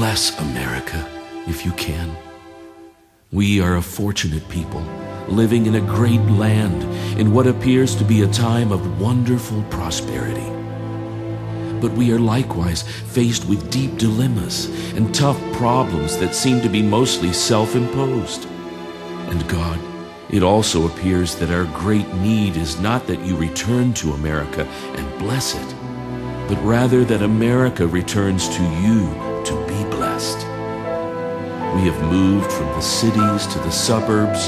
bless America if you can. We are a fortunate people living in a great land in what appears to be a time of wonderful prosperity. But we are likewise faced with deep dilemmas and tough problems that seem to be mostly self-imposed. And God, it also appears that our great need is not that you return to America and bless it, but rather that America returns to you to be blessed. We have moved from the cities to the suburbs,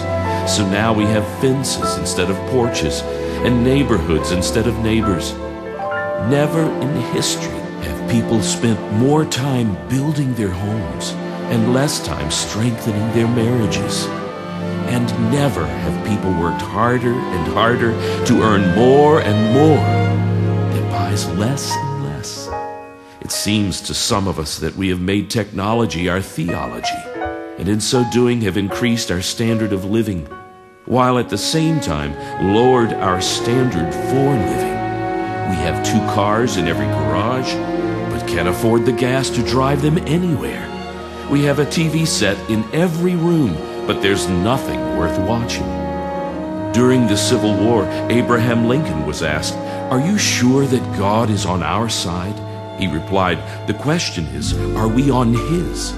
so now we have fences instead of porches and neighborhoods instead of neighbors. Never in history have people spent more time building their homes and less time strengthening their marriages. And never have people worked harder and harder to earn more and more that buys less. Seems to some of us that we have made technology our theology, and in so doing have increased our standard of living, while at the same time lowered our standard for living. We have two cars in every garage, but can't afford the gas to drive them anywhere. We have a TV set in every room, but there's nothing worth watching. During the Civil War, Abraham Lincoln was asked, Are you sure that God is on our side? He replied, The question is, are we on His?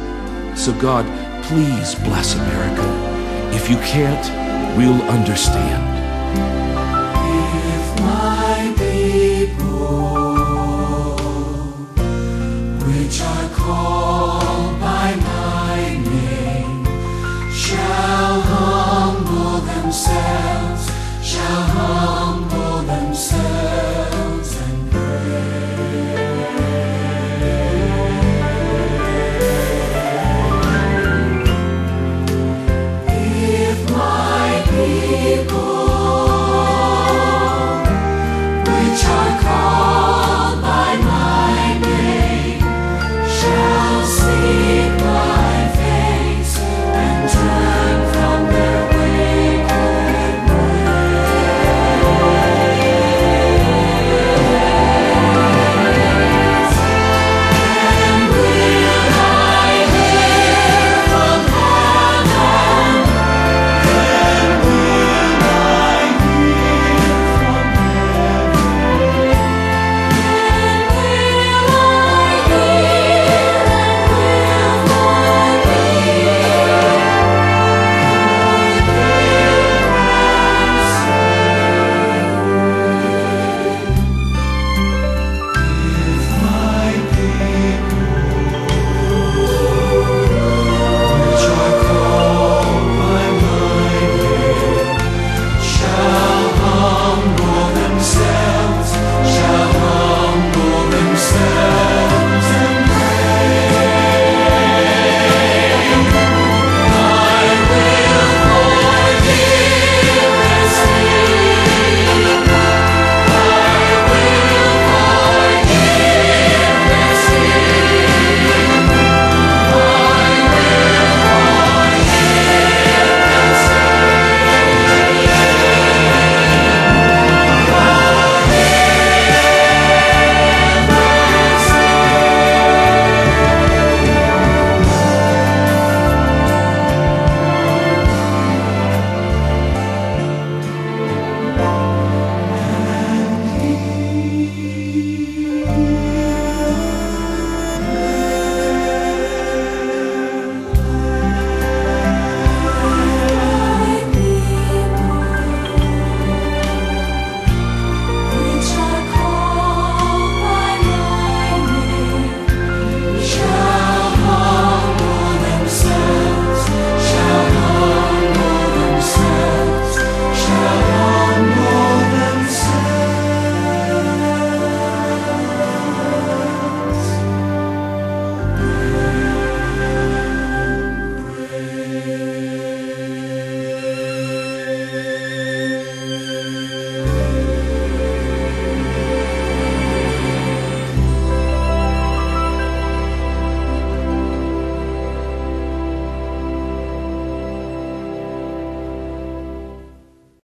So, God, please bless America. If you can't, we'll understand.